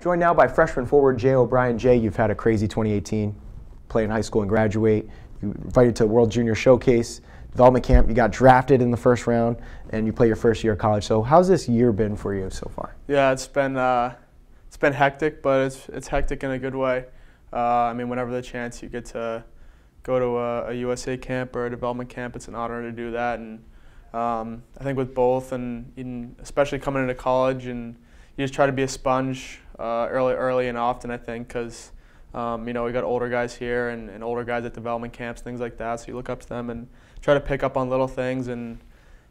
Joined now by freshman forward Jay O'Brien. Jay, you've had a crazy 2018, play in high school and graduate. You invited to World Junior Showcase development camp. You got drafted in the first round, and you play your first year of college. So, how's this year been for you so far? Yeah, it's been uh, it's been hectic, but it's it's hectic in a good way. Uh, I mean, whenever the chance you get to go to a, a, USA camp or a development camp, it's an honor to do that. And um, I think with both, and especially coming into college, and you just try to be a sponge uh, early, early and often. I think because um, you know we got older guys here and, and older guys at development camps, things like that. So you look up to them and try to pick up on little things and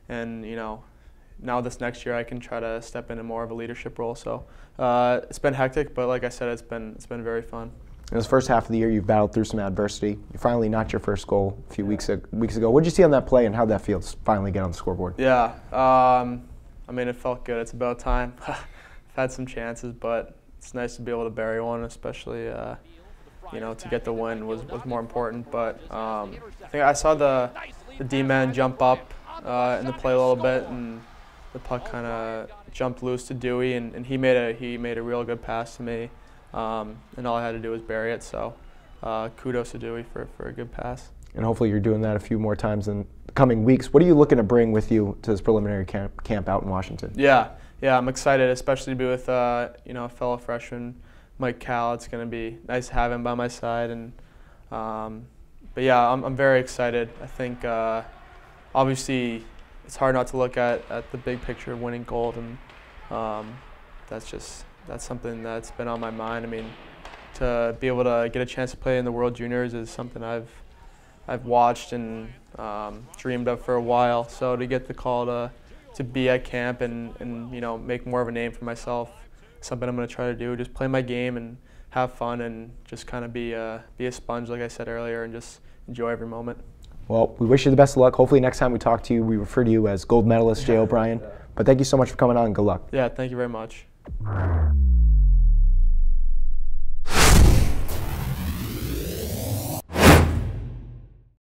and you know now this next year I can try to step into more of a leadership role. So uh, it's been hectic, but like I said, it's been it's been very fun. In this first half of the year, you've battled through some adversity. You finally knocked your first goal a few weeks weeks ago. What did you see on that play, and how that feels finally get on the scoreboard? Yeah, um, I mean it felt good. It's about time. I've had some chances, but it's nice to be able to bury one, especially. Uh, you know, to get the win was, was more important. But um, I think I saw the, the D-man jump up uh, in the play a little bit, and the puck kind of jumped loose to Dewey, and, and he made a he made a real good pass to me, um, and all I had to do was bury it. So uh, kudos to Dewey for, for a good pass. And hopefully you're doing that a few more times in the coming weeks. What are you looking to bring with you to this preliminary camp, camp out in Washington? Yeah, yeah, I'm excited, especially to be with uh, you know a fellow freshman, Mike Cal. It's going to be nice to have him by my side, and um, but yeah, I'm, I'm very excited. I think uh, obviously it's hard not to look at, at the big picture of winning gold, and um, that's just that's something that's been on my mind. I mean, to be able to get a chance to play in the World Juniors is something I've I've watched and um, dreamed of for a while. So to get the call to to be at camp and, and you know make more of a name for myself, something I'm going to try to do. Just play my game and have fun and just kind of be a, be a sponge, like I said earlier, and just enjoy every moment. Well, we wish you the best of luck. Hopefully, next time we talk to you, we refer to you as gold medalist Jay O'Brien. But thank you so much for coming on. Good luck. Yeah, thank you very much.